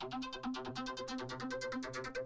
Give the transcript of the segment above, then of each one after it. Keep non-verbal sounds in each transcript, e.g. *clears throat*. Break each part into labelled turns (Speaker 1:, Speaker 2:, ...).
Speaker 1: Thank you.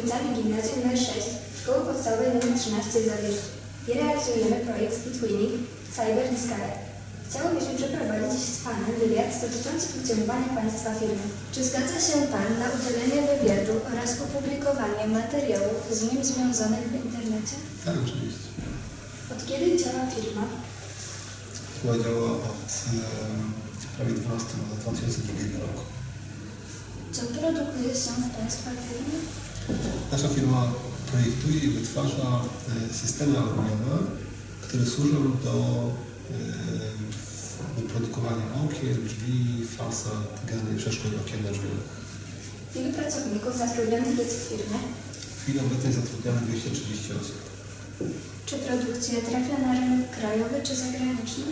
Speaker 1: Uczennicami Gimnazjum nr 6 Szkoły Podstawowej nr 13 w Zawierciu i realizujemy projekt Betweening Cyber Discovery. Chciałobyśmy przeprowadzić z Panem wywiad dotyczący funkcjonowania Państwa firmy. Czy zgadza się Pan na udzielenie wywiadu oraz opublikowanie materiałów z nim związanych w internecie?
Speaker 2: Tak, oczywiście.
Speaker 1: Od kiedy działa firma?
Speaker 2: Chyba działa od e, prawie 12 lat, 2002 roku.
Speaker 1: Co produkuje się w Państwa firmie?
Speaker 2: Nasza firma projektuje i wytwarza e, systemy aluminiowe, które służą do, e, do produkowania okien, drzwi, fasad, gany, przeszkód okiennych drzwiowych.
Speaker 1: Ilu pracowników zatrudnionych jest w firmie?
Speaker 2: W chwili obecnej zatrudniamy 230 osób.
Speaker 1: Czy produkcja trafia na rynek krajowy czy zagraniczny?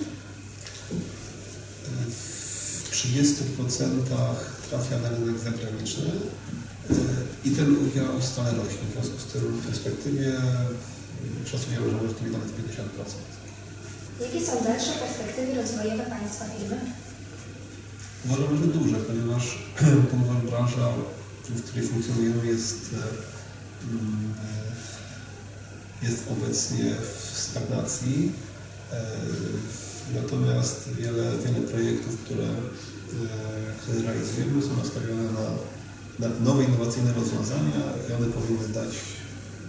Speaker 2: E, W 30% trafia na rynek zagraniczny ten udział stale rośnie. W związku z tym w perspektywie e, szacujemy, że to być nawet 50%.
Speaker 1: Jakie są dalsze perspektywy rozwojowe Państwa firmy?
Speaker 2: Uważamy, że duże, ponieważ *clears throat* ponieważ branża, w której funkcjonujemy jest, e, mm, e, jest obecnie w stagnacji. E, Natomiast wiele, wiele projektów, które, które realizujemy są nastawione na, na nowe, innowacyjne rozwiązania i one powinny dać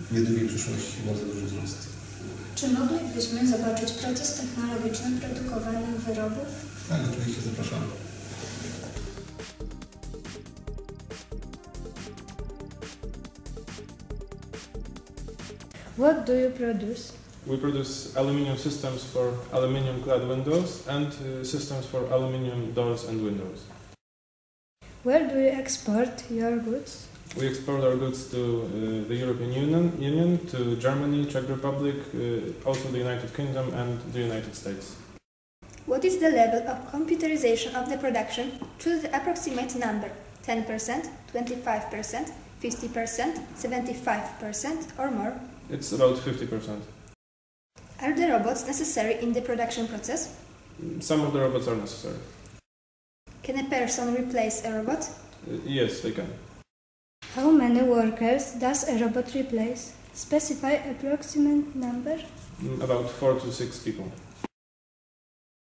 Speaker 2: w niedługiej przyszłości bardzo duży wzrost.
Speaker 1: Czy moglibyśmy zobaczyć proces technologiczny produkowania wyrobów?
Speaker 2: Tak, oczywiście zapraszamy.
Speaker 3: What do you produce?
Speaker 4: We produce aluminium systems for aluminium clad windows and uh, systems for aluminium doors and windows.
Speaker 3: Where do you export your goods?
Speaker 4: We export our goods to uh, the European Union, Union, to Germany, Czech Republic, uh, also the United Kingdom and the United States.
Speaker 1: What is the level of computerization of the production? Choose the approximate number 10%, 25%, 50%, 75%, or more.
Speaker 4: It's about 50%.
Speaker 1: Are the robots necessary in the production process?
Speaker 4: Some of the robots are necessary.
Speaker 1: Can a person replace a robot?
Speaker 4: Uh, yes, they can.
Speaker 3: How many workers does a robot replace? Specify approximate number.
Speaker 4: Mm, About four to six people.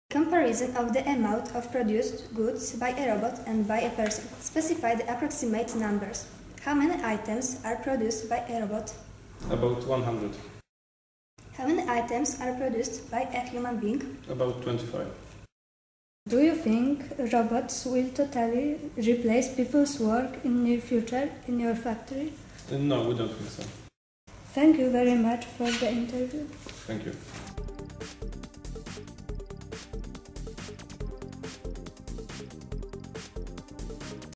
Speaker 1: Comparison of the amount of produced goods by a robot and by a person. Specify the approximate numbers. How many items are produced by a robot?
Speaker 4: About 100.
Speaker 1: How many items are produced by a human being?
Speaker 4: About 25.
Speaker 3: Do you think robots will totally replace people's work in near future in your factory?
Speaker 4: No, we don't think so.
Speaker 3: Thank you very much for the interview.
Speaker 4: Thank you.